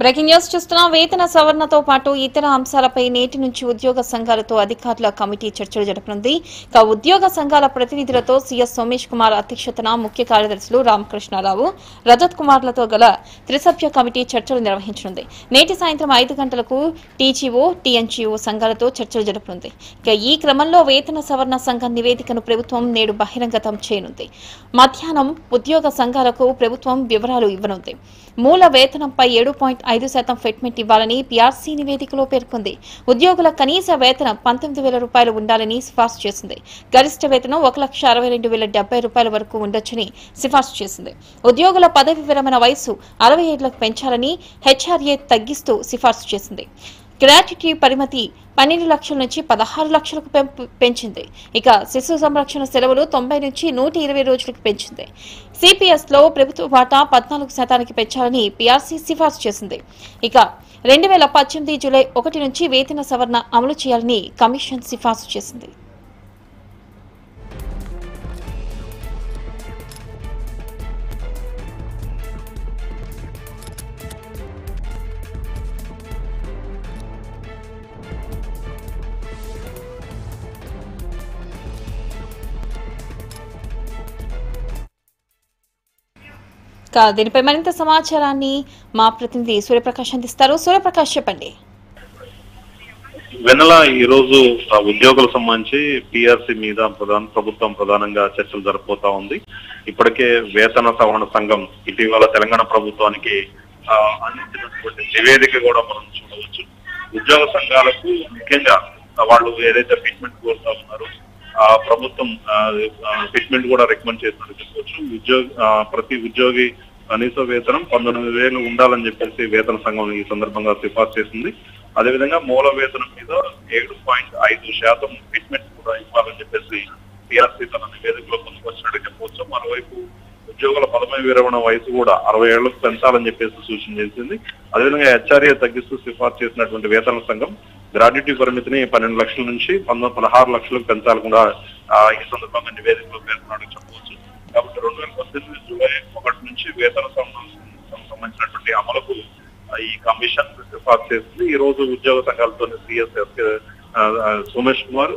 Breaking news చూస్తున్నాం. వేతన సవరణతో పాటు ఇతర అంశాలపై నేటి నుంచి ఉద్యోగ సంఘాలతో అధికారుల కమిటీ చర్చలు జరపనుంది. ఇక ఉద్యోగ సంఘాల ప్రతినిధులతో సీఎస్ సోమేష్ కుమార్ అధ్యక్షతన ముఖ్య కార్యదర్శులు రామకృష్ణారావు రజత్ కుమార్లతో గల త్రిసభ్య కమిటీ చర్చలు నిర్వహించనుంది. నేటి సాయంత్రం ఐదు గంటలకు టీజీఓ టీఎన్జీఓ సంఘాలతో చర్చలు జరపనుంది. ఇక ఈ క్రమంలో వేతన సవరణ సంఘం నివేదికను ప్రభుత్వం నేడు బహిరంగతం చేయనుంది. మధ్యాహ్నం ఉద్యోగ సంఘాలకు ప్రభుత్వం వివరాలు ఇవ్వనుంది. మూల వేతనంపై ఏడు పాయింట్ ఐదు శాతం ఫిట్మెంట్ ఇవ్వాలని పీఆర్సీ నివేదికలో పేర్కొంది. ఉద్యోగుల కనీస వేతనం పంతొమ్మిది వేల రూపాయలు ఉండాలని సిఫార్సు చేసింది. గరిష్ట వేతనం ఒక లక్ష అరవై రెండు వేల డెబ్బై రూపాయల వరకు ఉండొచ్చని సిఫార్సు చేసింది. ఉద్యోగుల పదవి విరమణ వయసు అరవై ఏళ్ళకు పెంచాలని హెచ్ఆర్ఏ తగ్గిస్తూ సిఫార్సు చేసింది. గ్రాట్యుటీ పరిమితి పన్నెండు లక్షల నుంచి పదహారు లక్షలకు పెంచింది. ఇక శిశు సంరక్షణ సెలవులు తొంభై నుంచి నూట ఇరవై రోజులకు పెంచింది. సిపిఎస్లో ప్రభుత్వ వాటా పద్నాలుగు శాతానికి పెంచాలని పీఆర్సీ సిఫార్సు చేసింది. ఇక రెండు వేల పద్దెనిమిది జూలై ఒకటి నుంచి వేతన సవరణ అమలు చేయాలని కమిషన్ సిఫార్సు చేసింది. ఇక దీనిపై మరింత సమాచారాన్ని మా ప్రతినిధి సూర్యప్రకాష్ అందిస్తారు. సూర్యప్రకాష్ చెప్పండి. వెన్నెల ఈ రోజు ఉద్యోగులకు సంబంధించి పిఆర్సీ మీద ప్రధాన ప్రభుత్వం ప్రధానంగా చర్చలు జరపబోతా ఉంది. ఇప్పటికే వేతన సవరణ సంఘం ఇటీవల తెలంగాణ ప్రభుత్వానికి అందించినటువంటి నివేదిక కూడా మనం చూడవచ్చు. ఉద్యోగ సంఘాలకు ముఖ్యంగా వాళ్ళు ఏదైతే ఫిట్మెంట్ కోరుతా ఉన్నారో ప్రభుత్వం ఫిట్మెంట్ కూడా రికమెండ్ చేసినట్టు చెప్పవచ్చు ఉద్యోగ ప్రతి ఉద్యోగి కనీస వేతనం పంతొమ్మిది వేలు ఉండాలని చెప్పేసి వేతన సంఘం ఈ సందర్భంగా సిఫార్సు చేసింది. అదేవిధంగా మూల వేతనం మీద ఏడు పాయింట్ ఐదు శాతం ఫిట్మెంట్ కూడా ఇవ్వాలని చెప్పేసి టీఆర్సీ తన నివేదికలో పొందుకొచ్చినట్టు చెప్పవచ్చు మరోవైపు ఉద్యోగుల పదమీ విరమణ వయసు కూడా అరవై ఏళ్ళకు పెంచాలని చెప్పేసి సూచన చేసింది. అదేవిధంగా హెచ్ఆర్ఏ తగ్గిస్తూ సిఫార్సు చేసినటువంటి వేతన సంఘం గ్రాడ్యుటీ పరిమితిని పన్నెండు లక్షల నుంచి పంతొమ్మిది పదహారు లక్షలకు పెంచాలి కూడా ఆ, ఈ సందర్భంగా నివేదికలో పేర్కొన్నాడు చెప్పవచ్చు. కాబట్టి రెండు వేల పద్దెనిమిది జూలై ఒకటి నుంచి వేతన సంబంధించినటువంటి అమలుకు ఈ కమిషన్ సిఫార్సు చేసింది. ఈ రోజు ఉద్యోగ సంఘాలతో సిఎస్ సోమేష్ కుమార్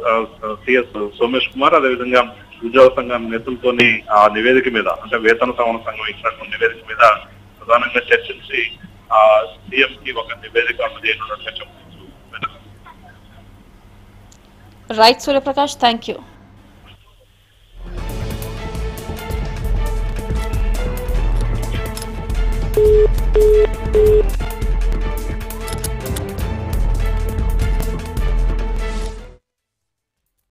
సిఎస్ సోమేష్ కుమార్ అదేవిధంగా ఉద్యోగ సంఘం నేతలతోని ఆ నివేదిక మీద అంటే వేతన సవరణ సంఘం ఇచ్చినటువంటి నివేదిక మీద ప్రధానంగా చర్చించి ఆ సీఎం కి ఒక నివేదిక అందజేయనున్నట్టుగా చెప్పవచ్చు రైట్ సూర్యప్రకాష్ థ్యాంక్ యూ